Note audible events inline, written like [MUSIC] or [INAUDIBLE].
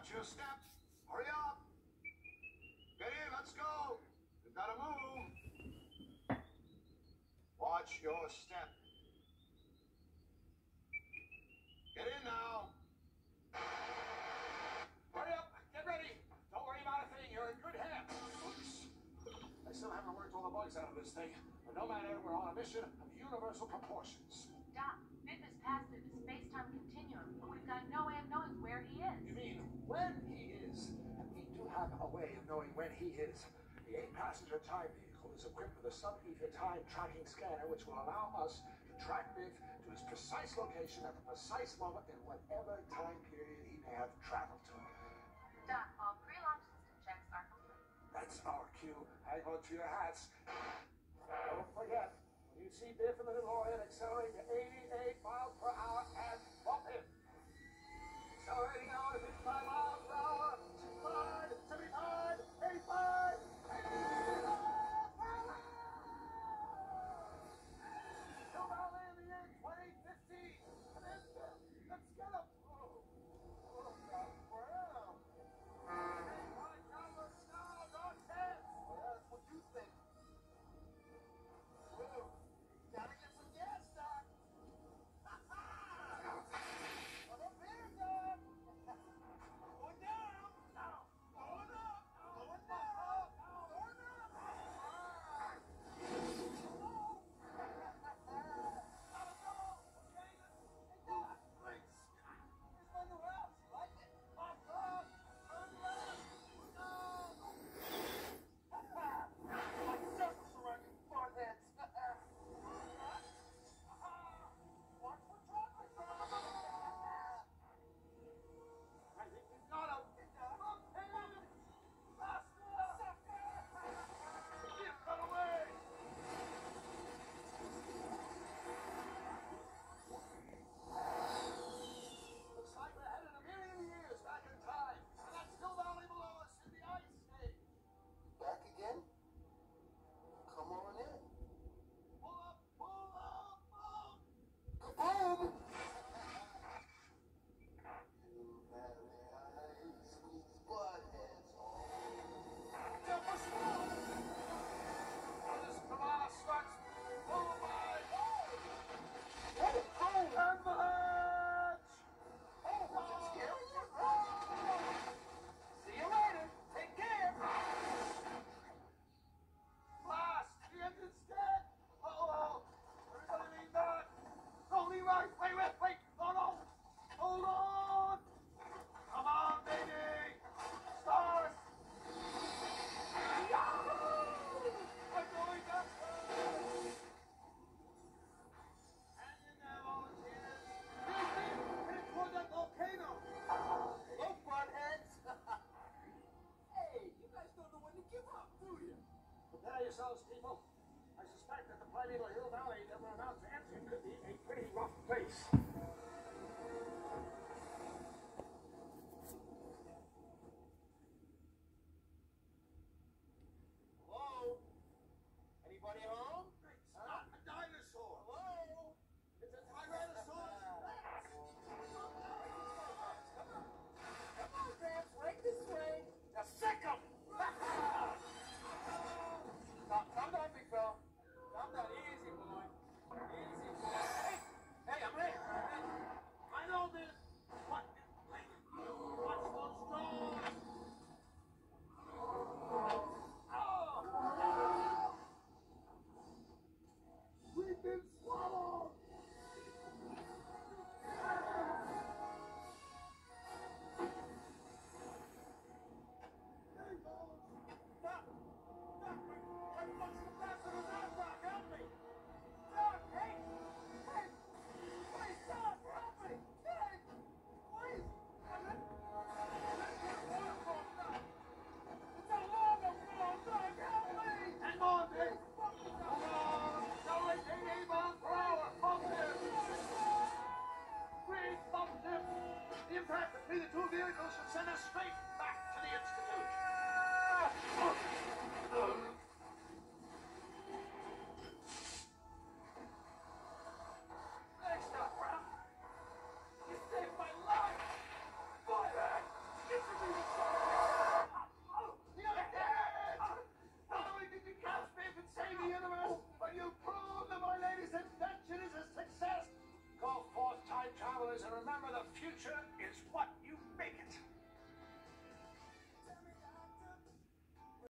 Watch your step. Hurry up. Get in, let's go. We've got to move. Watch your step. Get in now. Hurry up. Get ready. Don't worry about a thing. You're in good hands. Oops. I still haven't worked all the bugs out of this thing. But no matter, we're on a mission of universal proportions. Doc, has passed through the space-time continuum, but we've got no way of knowing where he is. You mean when he is? And we do have a way of knowing when he is. The eight-passenger time vehicle is equipped with a sub-ether time tracking scanner, which will allow us to track Biff to his precise location at the precise moment in whatever time period he may have traveled to. Doc, all pre-launch system checks are complete. That's our cue. Hang on to your hats. Don't forget, when you see Biff in the DeLorean accelerate to 88 miles Wait, wait, wait! Hold on! Hold on! Come on, baby! I'm going me! Headed toward that volcano! [LAUGHS] Hey, you guys don't know to give up, do you? Prepare yourselves, people. I suspect that the Primeval Hill Valley that we're about to place. build.